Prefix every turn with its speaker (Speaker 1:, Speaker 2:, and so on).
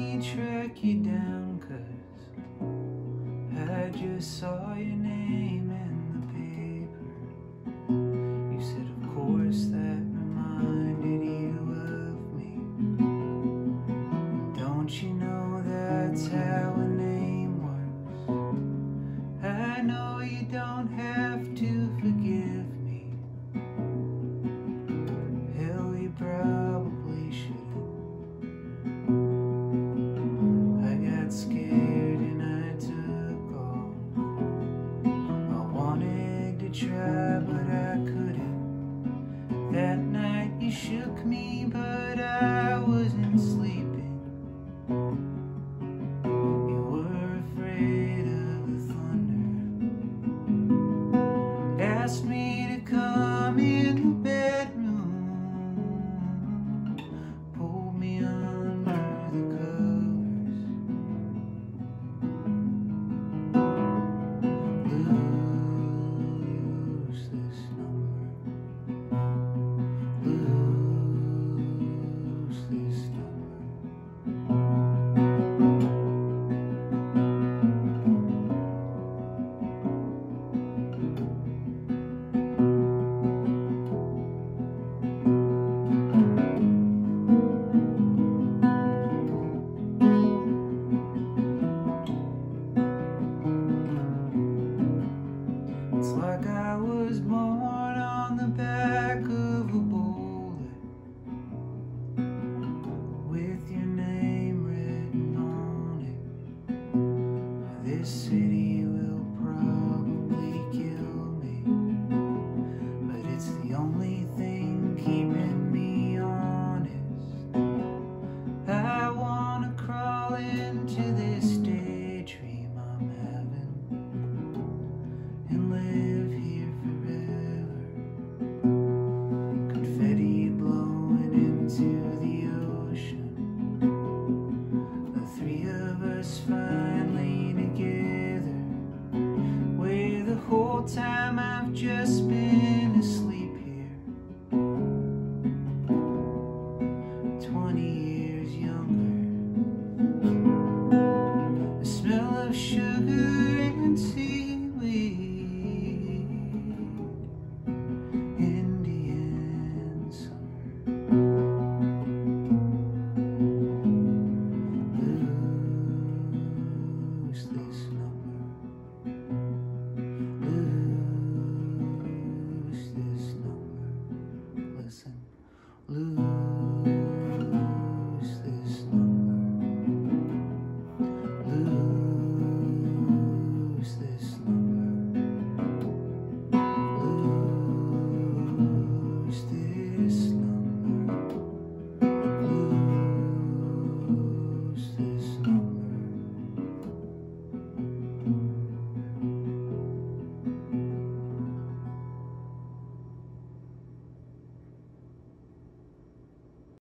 Speaker 1: track you down, cause I just saw your name try, but I This city will probably kill me, but it's the only thing keeping me honest. I wanna crawl into this daydream I'm having and live here forever. Confetti blowing into the ocean, the three of us. sleep.